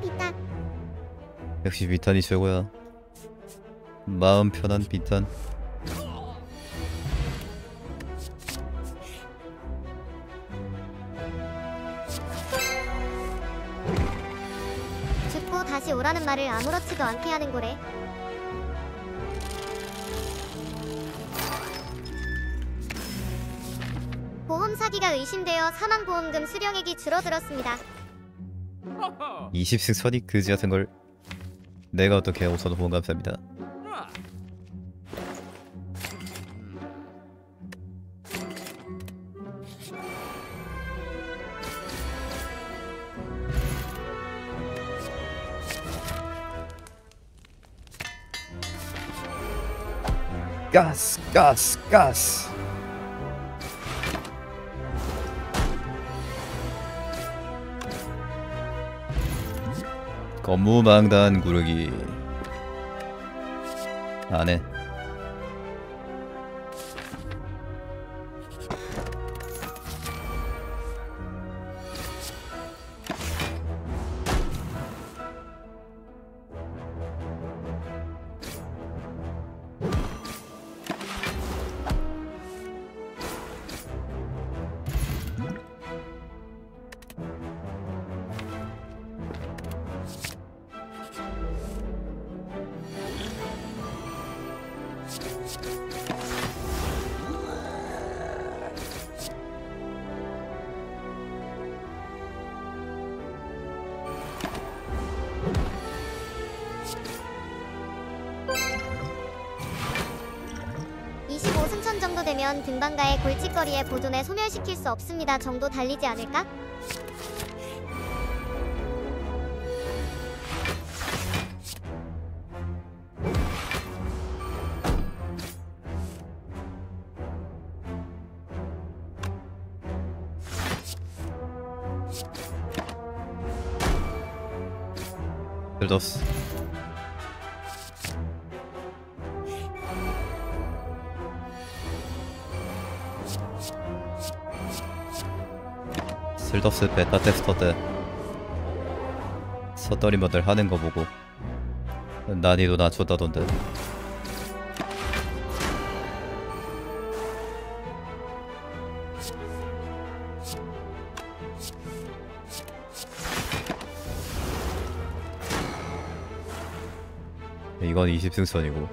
비탄. 역시 비탄이 최고야. 마음 편한 비탄. 죽고 다시 오라는 말을 아무렇지도 않게 하는 거래. 보험 사기가 의심되어 사망보험금 수령액이 줄어들었습니다. 20승 선이 그지 같은 걸 내가 어떻게 우선 후원 감사합니다. 가스 가스 가스 거무망단 구르기. 안해 정도 되면 등반가의 골칫거리에 보존에 소멸시킬 수 없습니다. 정도 달리지 않을까? 쓸데없이 베타 테스터 때 서터리머들 하는 거 보고. 난이도 낮췄다던데. 이건 20승선이고.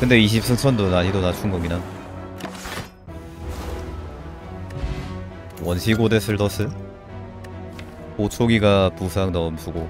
근데 20승선도 난이도 낮춘 거긴 함 원시고대 슬더스 보초기가 부상 넘수고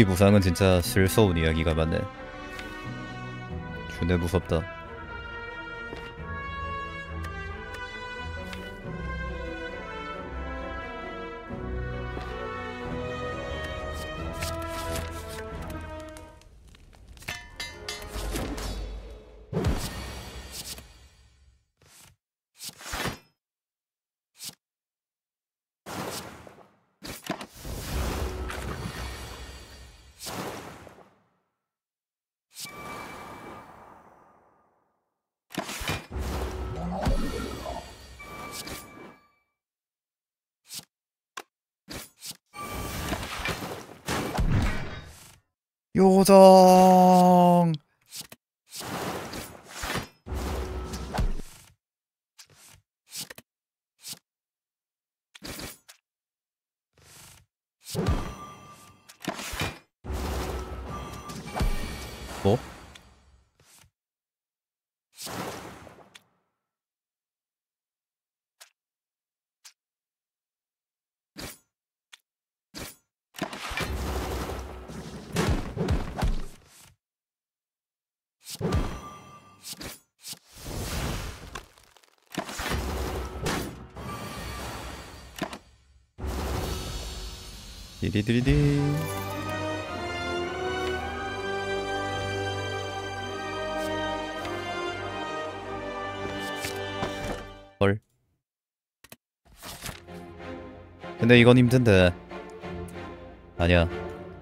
보초기 부상은 진짜 슬서운 이야기가 많네. 준내 무섭다 요정 뭐? 디디디디. 헐. 근데 이건 힘든데. 아니야.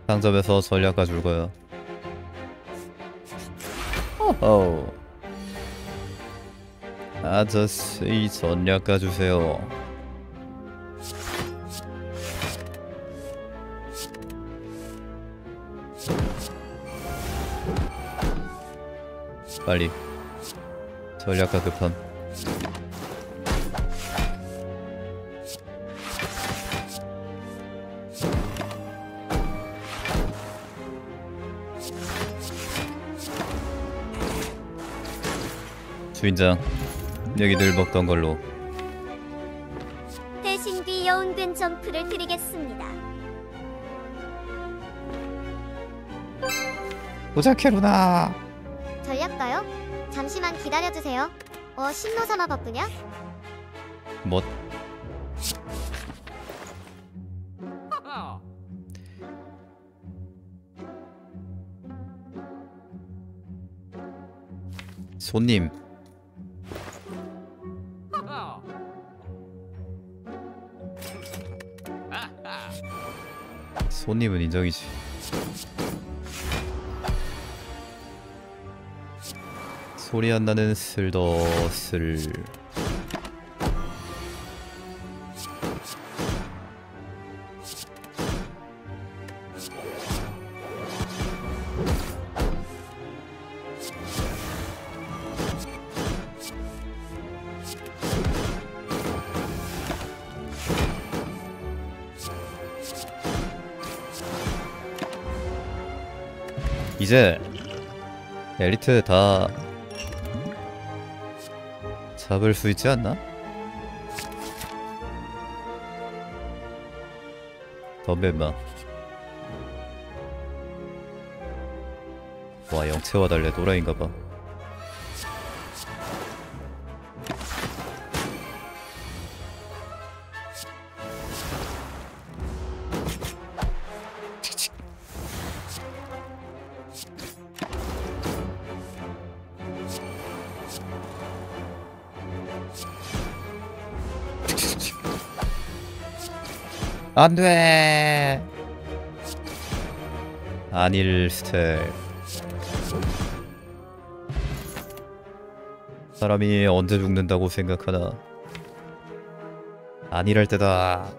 상점에서 전략가 줄 거야. 아저씨 전략가 주세요. 빨리 전략가 급함. 주인장 여기 늘 먹던 걸로 대신 귀여운 된 점프를 드리겠습니다. 전략가요? 기다려주세요. 어, 신노사마 바쁘냐? 뭐 손님 손님은 인정이지 소리 안 나는 슬더슬. 이제 엘리트 다 잡을 수 있지 않나? 덤벨마. 와 영체와 달래. 노라인가봐 안돼. 아닐 스텔. 사람이 언제 죽는다고 생각하나? 아니랄 때다.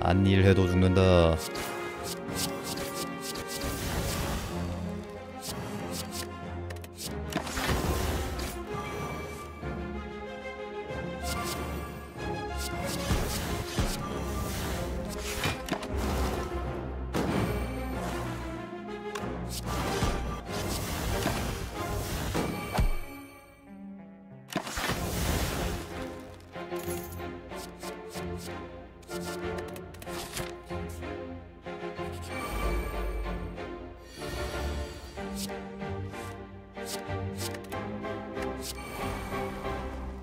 안일해도 죽는다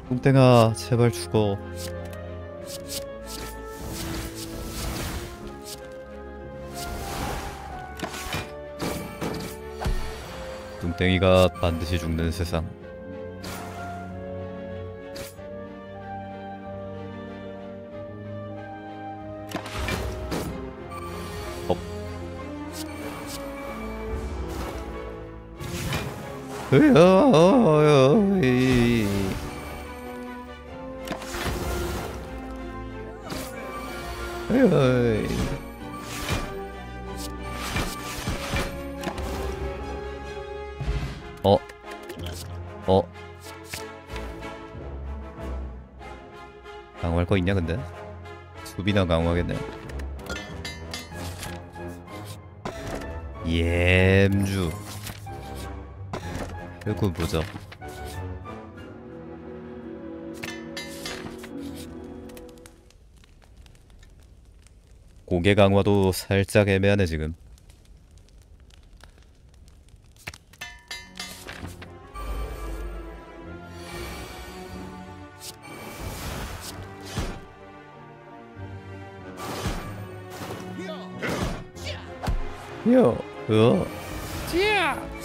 뚱땡아 제발 죽어. 뚱땡이가 반드시 죽는 세상 어? 어? 강화할 거 있냐 근데? 수비나 강화하겠네 옌주 그 이거 뭐죠? 고개 강화도 살짝 애매하네 지금 요, 으어, 지야.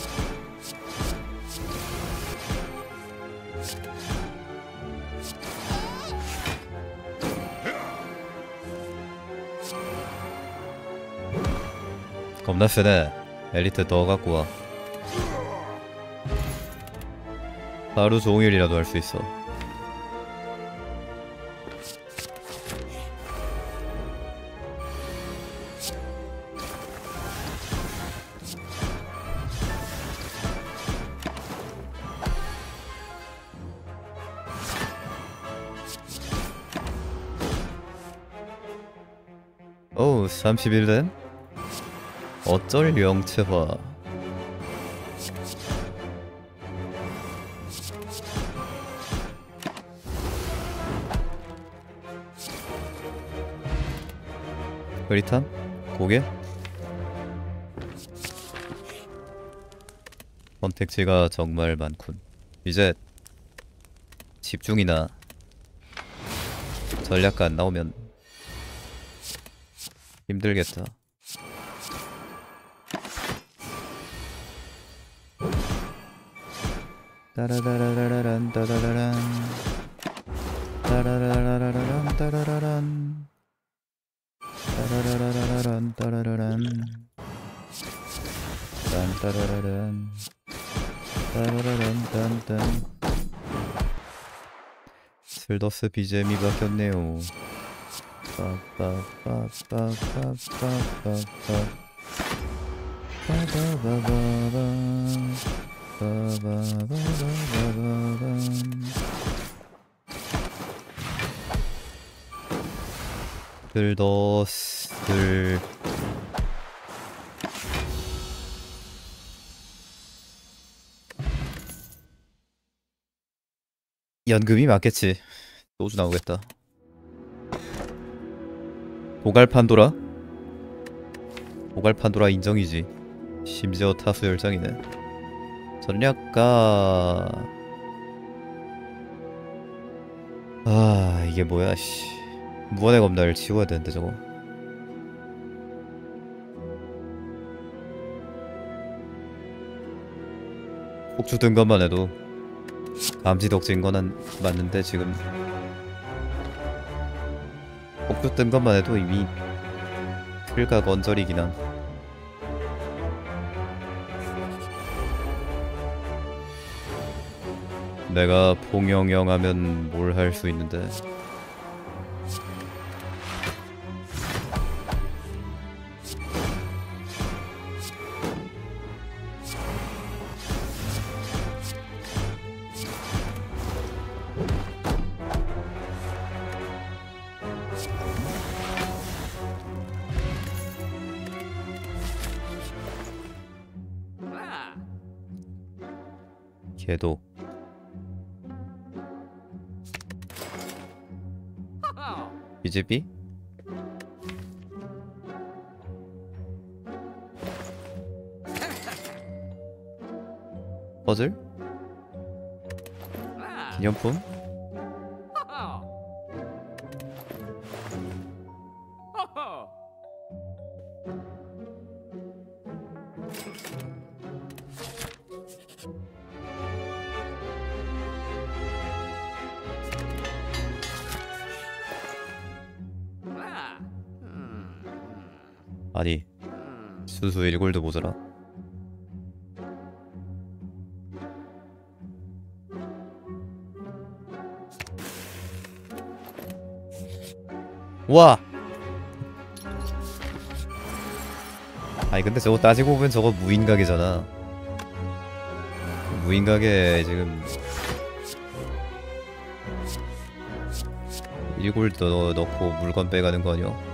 겁나 세네. 엘리트 더 갖고 와. 하루 종일이라도 할 수 있어. 어우 31된? 어쩔 영체화 흐릿함? 고개? 선택지가 정말 많군 이제 집중이나 전략가 안 나오면 힘들겠다 따라라라라란 따라라란. 따라라라라란 따라라란. 따라라라라란 따라라란. 딴따라라란. 따라라란 딴딴. 슬더스 BGM이 바뀌었네요. 빠빠빠빠빠빠빠 빠바바바바 들더스들 연금이 맞겠지. 소주 나오겠다. 도갈 판도라? 도갈 판도라 인정이지. 심지어 타수 열장이네 전략가 아 이게 뭐야 씨. 무한의 검달을 지워야 되는데 저거. 폭주 든 것만 해도 감지 덕진 건 맞는데 지금. 폭주 뜬 것만 해도 이미 필가 건절이긴 함 내가 봉영영 하면 뭘 할 수 있는데 BGB? 퍼즐? 기념품? 수수 1골드 모자라 와! 아니 근데 저거 따지고 보면 저거 무인각이잖아 무인각에 지금 1골드 넣- 넣고 물건 빼가는 거 아니야?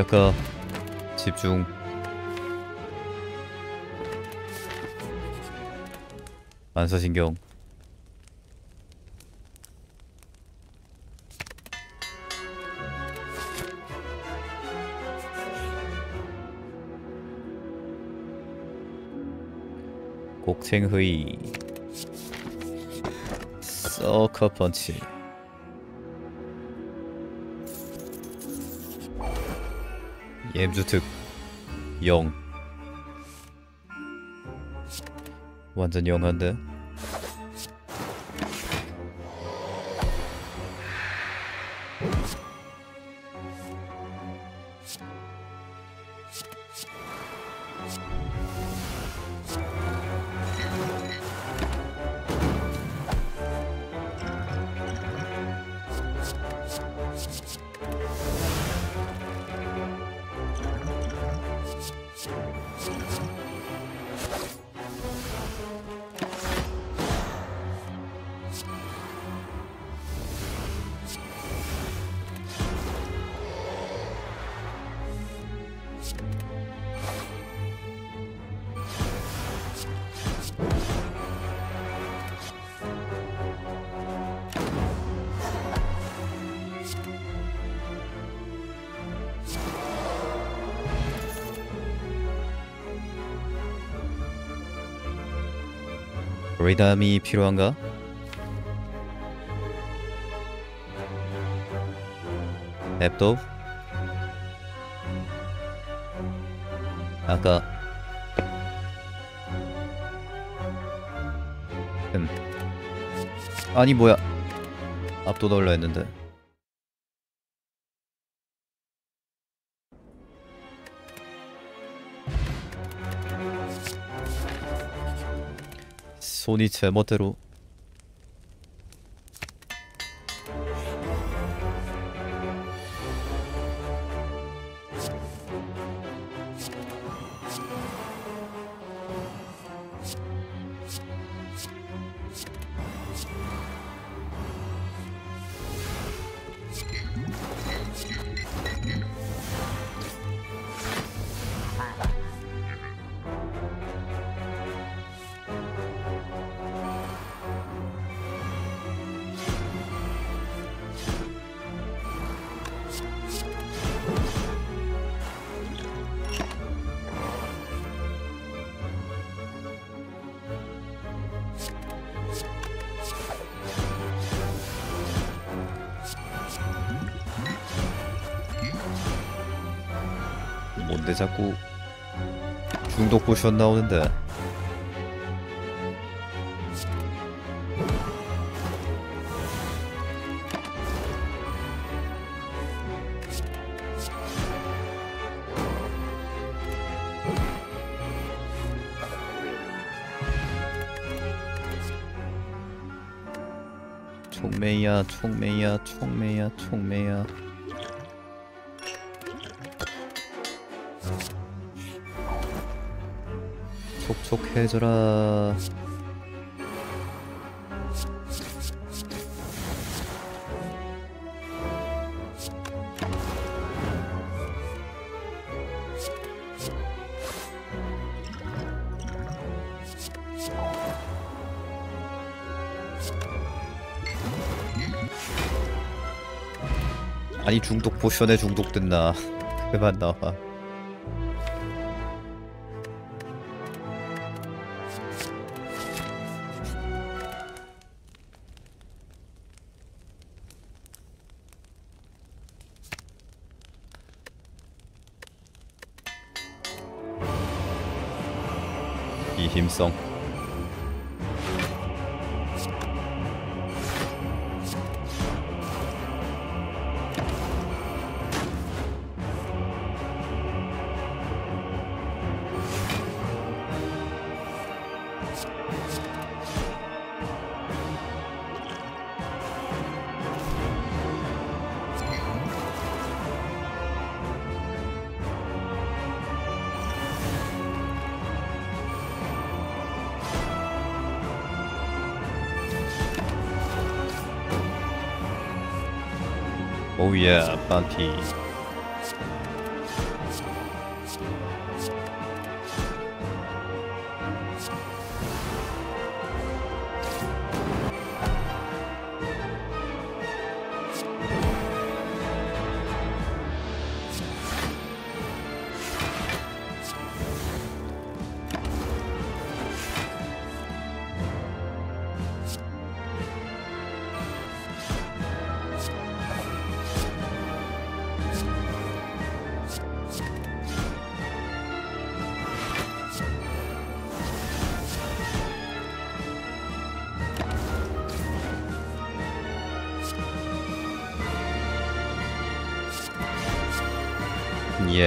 아까 집중. 반사신경. 곡탱회의 서커펀치 엠주특 0 완전 영한데 리담이 필요한가? 앱도? 아까 음. 아니 뭐야. 압도 넣으려 했는데 손이 제멋대로 뭔데 자꾸 중독 포션 나오는데? 총매야 총매야 총매야 총매야 촉촉해져라. 아니 중독 포션에 중독됐나? 그만 나와 힘성 오예 반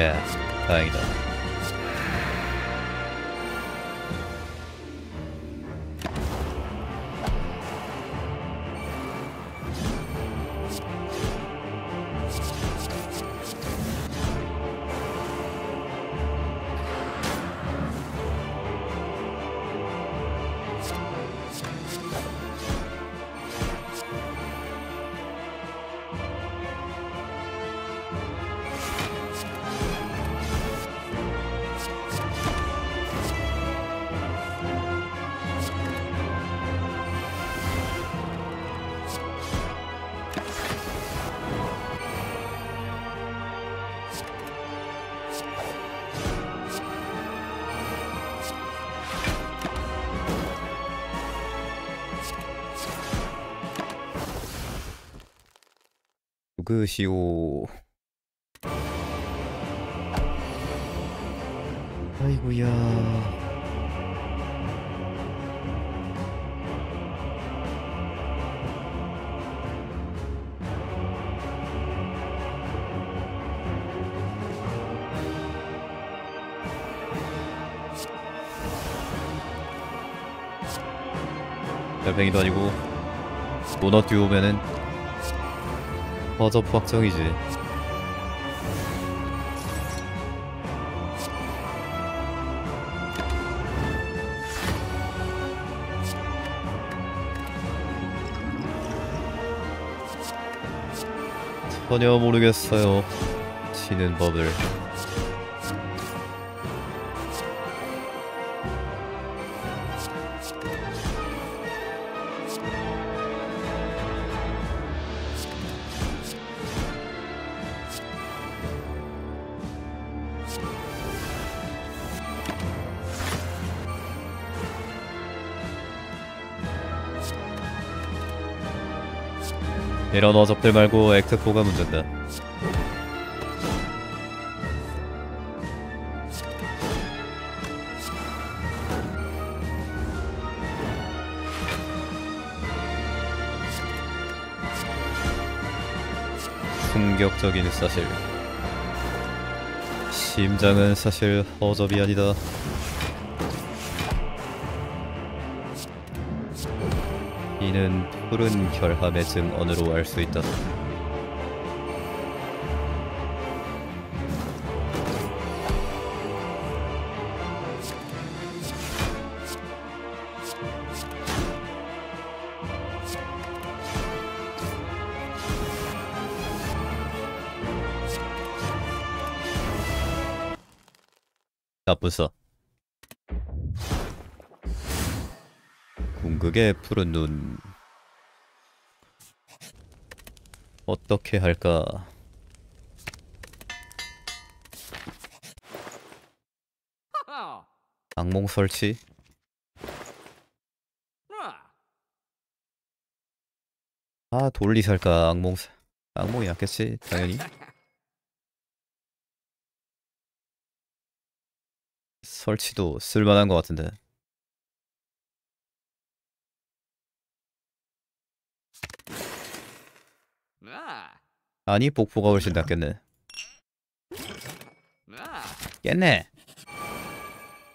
예, 다행 이다. 누구시오? 아이고야. 달팽이도 아니고 도넛 듀오면은 버저프 확정이지. 전혀 모르겠어요. 치는 법을. 이런 어접들 말고 액트4가 문제다. 충격적인 사실. 심장은 사실 어접이 아니다. 이는 푸른 결함의 증언으로 알 수 있다. 나쁘서 궁극의 푸른 눈 어떻게 할까? 악몽 설치? 아 돌리 살까 악몽 사- 악몽이 낫겠지 당연히 설치도 쓸만한 것 같은데 아니 복포가 훨씬 낫겠네. 깼네.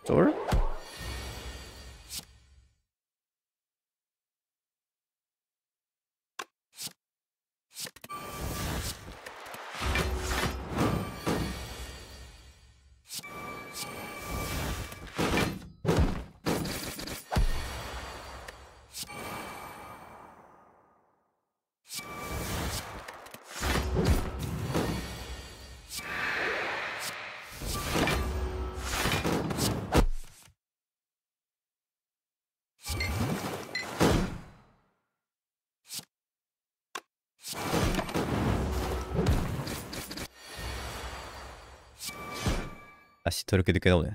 쫄? 더럽게 늦게 나오네.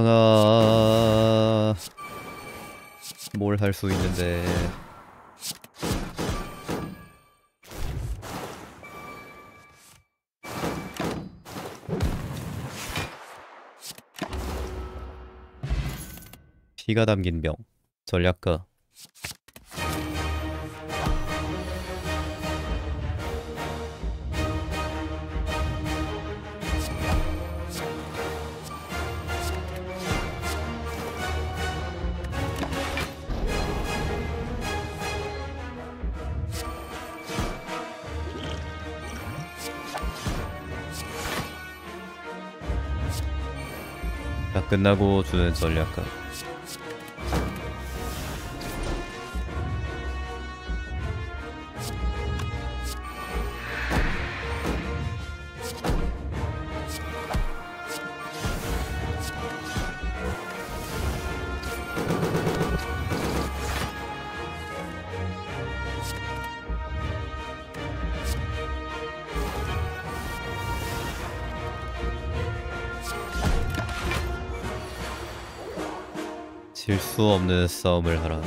한방아 뭘 할 수 있는데 피가 담긴 병 전략가. 다 끝나고 주는 전략가 질 수 없는 싸움을 하라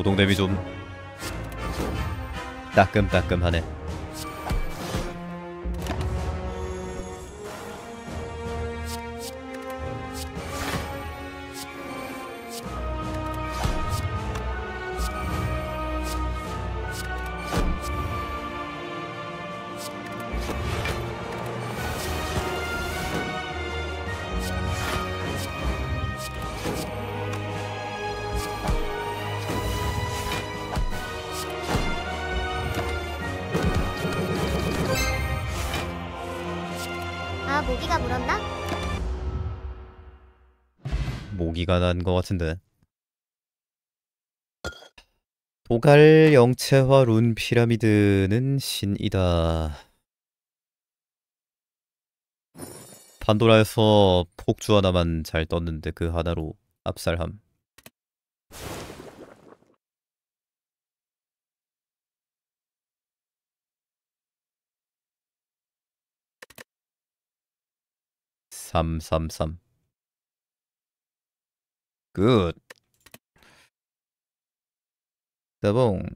고동 대비 좀. 따끔따끔하네 물었나? 모기가 난 것 같은데. 도갈 영체화 룬 피라미드는 신이다. 판도라에서 폭주 하나만 잘 떴는데 그 하나로 압살함 Some, some, some. Good. The bone.